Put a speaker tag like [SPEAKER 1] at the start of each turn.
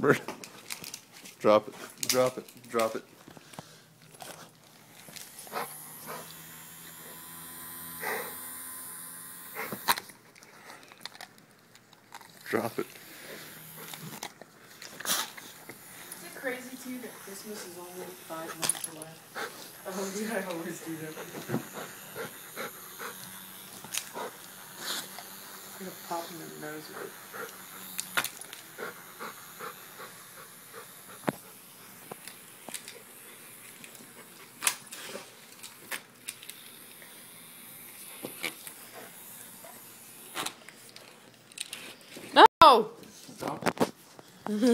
[SPEAKER 1] Bird. Drop it. Drop it. Drop it. Drop it.
[SPEAKER 2] Is it crazy to you that Christmas is only five months away? Oh, yeah, I always do that. I'm gonna pop him in the nose with it. で
[SPEAKER 1] すか？